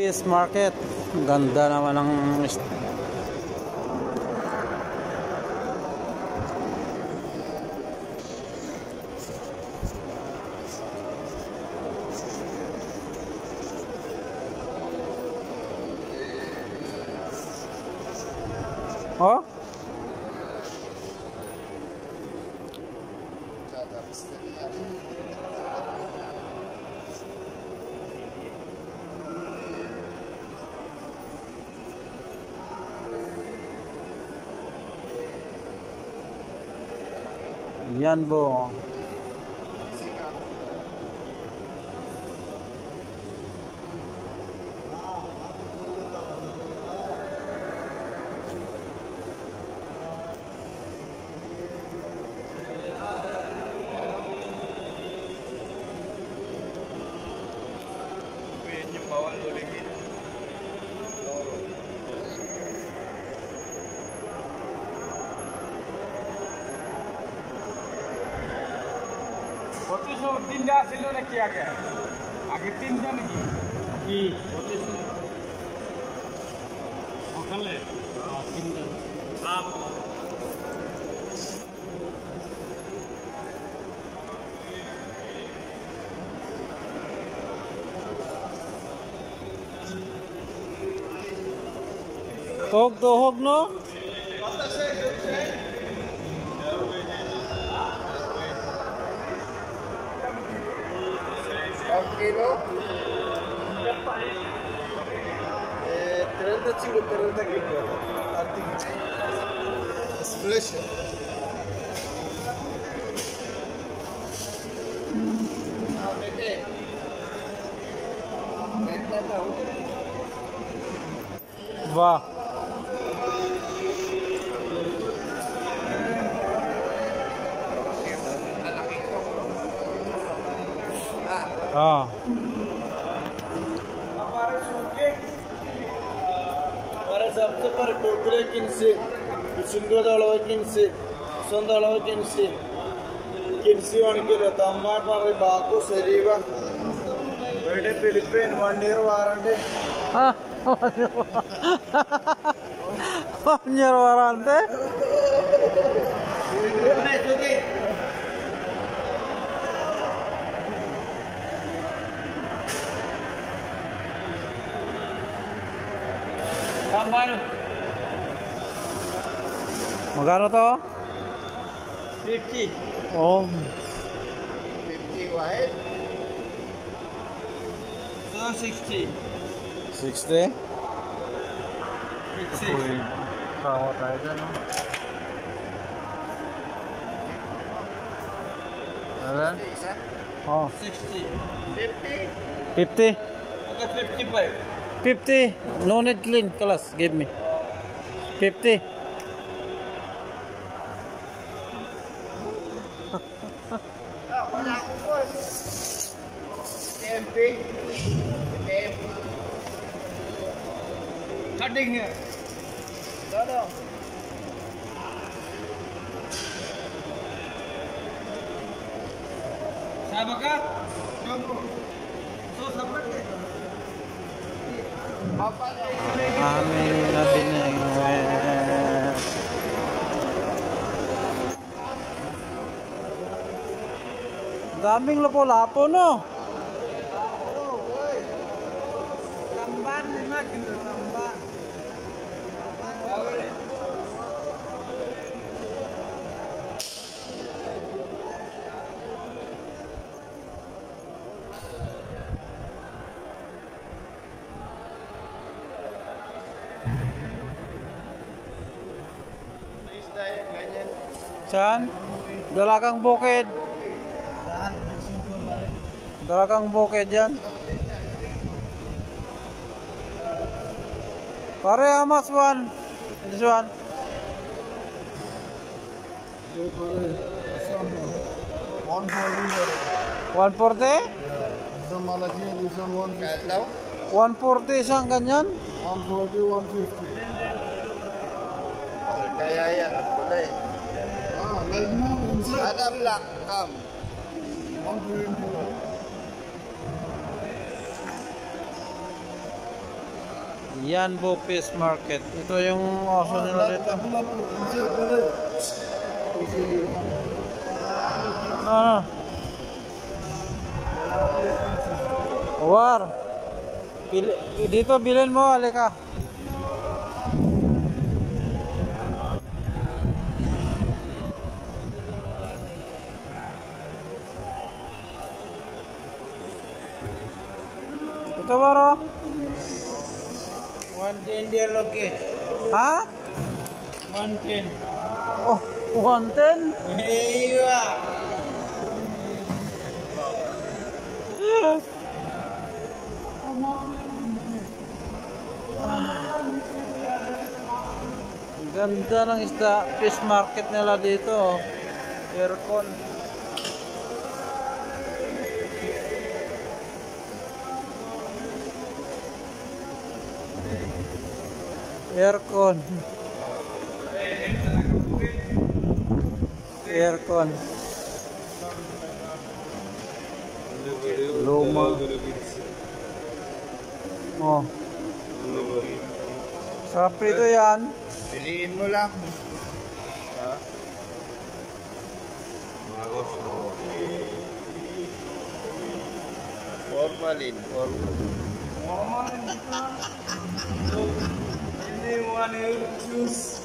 Fish market. Ganda naman ng Oh? Yan po. অতিশ তিনটা ছিল নাকি আগে? আগে তিনটা নাকি? কি? অতিশ সকালে তিনটা। হোক দো হোক ন? tranquilo. E 35 40 kg. Artigo. Splash. Vá. Wow. हाँ ಸಪ್ತಪರಿ ಕೊಬ್ಬರಿ ಕಿನ್ಸಿ ಶುಂಗದೊಳ ಕಿನ್ಸಿ ಸೊಂದೊಳ ಕಿನ್ಸಿ ಕಿನ್ಸಿ ಒಣಗಿಲ್ಲ ತಮ್ಮಾಟ ಮಾಡ್ರಿ ಬಾಕು ಸರೀವ ಬೇಟೆ Philippine one year warranty one year ವಾರ ಅಂತೆ Magkano to? 50 Oh. 50 wahid So 60 60? 60 Uy, kawa tayo dyan. no? Ano? isa Oh, 60 50 50. Okay 55 50. No need clean. Kalas, give me. 50. TMP TMP Cutting here no no Sama ka? So separate Amin na dinig. Daming lapo-lapo, no? Saan? Dalakang bukid. Dalakang bukid yan. Pare, how much one? This one? one forty 140? some malaki this one one fifty 140 isang ganyan? one forty one fifty kaya yan kulay ah like now inside ada black come Yan po Fish Market. Ito yung oso nila dito. Ano? War. Bili, dito bilhin mo, halika. તમારો હા Oh. Iya. Ganda ng isda fish market nila dito. Aircon. Aircon. Aircon. Luma. Oh. Sa prito yan. Piliin mo lang. Formalin. Formalin. Hindi anyone else choose?